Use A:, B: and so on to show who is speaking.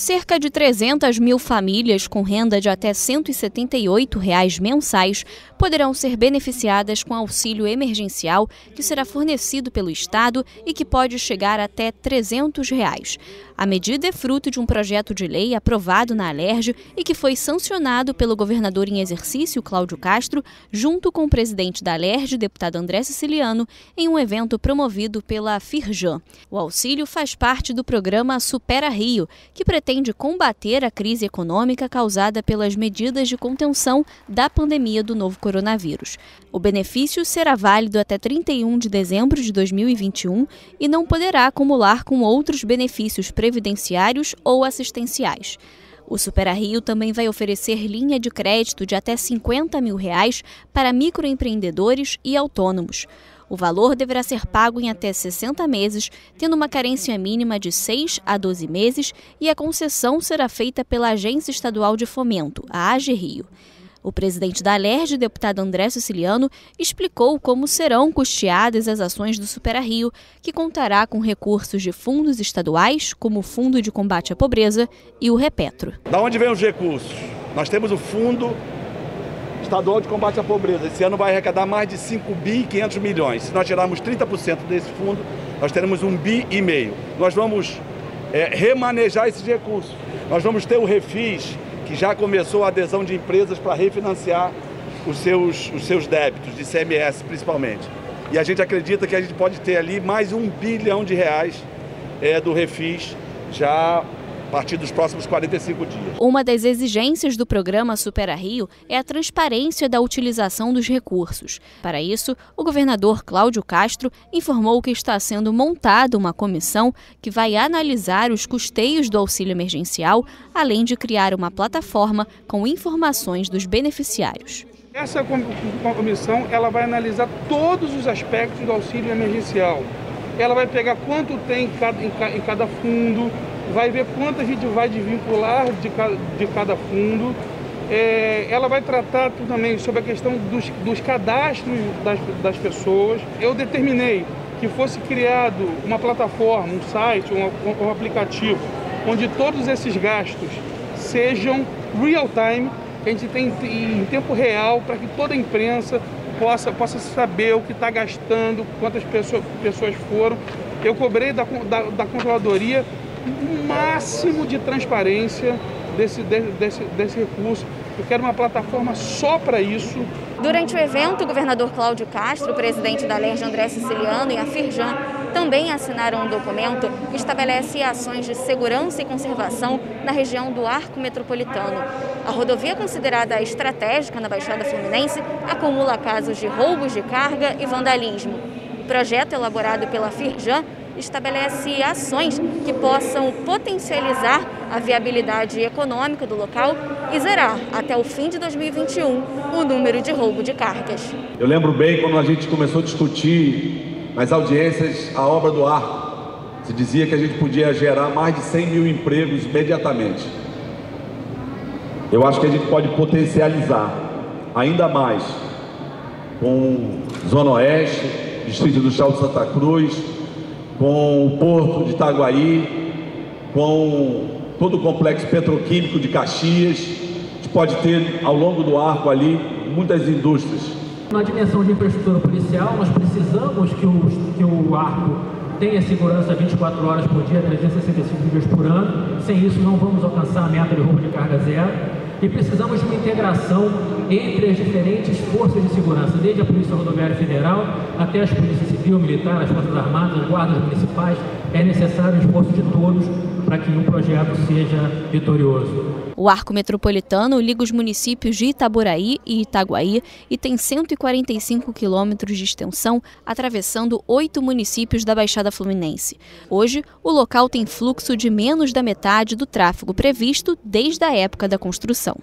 A: Cerca de 300 mil famílias com renda de até 178 reais mensais poderão ser beneficiadas com auxílio emergencial que será fornecido pelo Estado e que pode chegar até 300 reais. A medida é fruto de um projeto de lei aprovado na Alerj e que foi sancionado pelo governador em exercício, Cláudio Castro, junto com o presidente da Alerj, deputado André Siciliano, em um evento promovido pela Firjan. O auxílio faz parte do programa Supera Rio, que pretende combater a crise econômica causada pelas medidas de contenção da pandemia do novo coronavírus. O benefício será válido até 31 de dezembro de 2021 e não poderá acumular com outros benefícios previdenciários ou assistenciais. O Supera Rio também vai oferecer linha de crédito de até 50 mil reais para microempreendedores e autônomos. O valor deverá ser pago em até 60 meses, tendo uma carência mínima de 6 a 12 meses, e a concessão será feita pela Agência Estadual de Fomento, a AGE Rio. O presidente da Alerj, deputado André Siciliano, explicou como serão custeadas as ações do Supera Rio, que contará com recursos de fundos estaduais, como o Fundo de Combate à Pobreza e o Repetro.
B: Da onde vem os recursos? Nós temos o Fundo Estadual de Combate à Pobreza. Esse ano vai arrecadar mais de 5 bi e 500 milhões. Se nós tirarmos 30% desse fundo, nós teremos um bi e meio. Nós vamos é, remanejar esses recursos. Nós vamos ter o Refis, que já começou a adesão de empresas para refinanciar os seus, os seus débitos, de CMS principalmente. E a gente acredita que a gente pode ter ali mais um bilhão de reais é, do Refis já partir dos próximos 45 dias.
A: Uma das exigências do programa Supera Rio é a transparência da utilização dos recursos. Para isso, o governador Cláudio Castro informou que está sendo montada uma comissão que vai analisar os custeios do auxílio emergencial, além de criar uma plataforma com informações dos beneficiários.
C: Essa comissão ela vai analisar todos os aspectos do auxílio emergencial. Ela vai pegar quanto tem em cada, em cada fundo, vai ver quanto a gente vai desvincular de cada, de cada fundo. É, ela vai tratar também sobre a questão dos, dos cadastros das, das pessoas. Eu determinei que fosse criado uma plataforma, um site, um, um aplicativo, onde todos esses gastos sejam real time, que a gente tem em tempo real, para que toda a imprensa possa, possa saber o que está gastando, quantas pessoas, pessoas foram. Eu cobrei da, da, da controladoria máximo de transparência desse, desse, desse recurso. Eu quero uma plataforma só para isso.
A: Durante o evento, o governador Cláudio Castro, presidente da LERJ André Siciliano e a Firjan também assinaram um documento que estabelece ações de segurança e conservação na região do Arco Metropolitano. A rodovia considerada estratégica na Baixada Fluminense acumula casos de roubos de carga e vandalismo. O projeto elaborado pela Firjan estabelece ações que possam potencializar a viabilidade econômica do local e zerar até o fim de 2021 o número de roubo de cargas.
B: Eu lembro bem quando a gente começou a discutir nas audiências a obra do arco. Se dizia que a gente podia gerar mais de 100 mil empregos imediatamente. Eu acho que a gente pode potencializar ainda mais com Zona Oeste, Distrito Industrial de Santa Cruz, com o Porto de Itaguaí, com todo o complexo petroquímico de Caxias. A gente pode ter ao longo do arco ali muitas indústrias.
D: Na dimensão de infraestrutura policial, nós precisamos que o, que o arco tenha segurança 24 horas por dia, 365 dias por ano. Sem isso, não vamos alcançar a meta de roubo de carga zero. E precisamos de uma integração entre as diferentes forças de segurança, desde a Polícia Rodoviária Federal até as Polícias Civil, Militar, as Forças Armadas, as guardas municipais. É necessário o esforço de todos para que o projeto seja vitorioso.
A: O arco metropolitano liga os municípios de Itaboraí e Itaguaí e tem 145 quilômetros de extensão, atravessando oito municípios da Baixada Fluminense. Hoje, o local tem fluxo de menos da metade do tráfego previsto desde a época da construção.